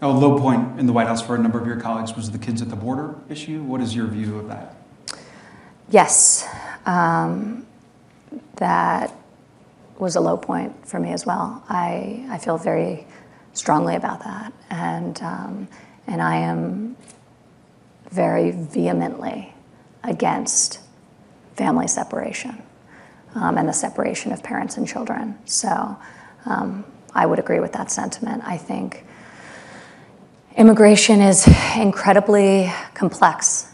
A low point in the White House for a number of your colleagues was the kids at the border issue. What is your view of that? Yes, um, that was a low point for me as well. I, I feel very strongly about that. And, um, and I am very vehemently against family separation um, and the separation of parents and children. So um, I would agree with that sentiment. I think immigration is incredibly complex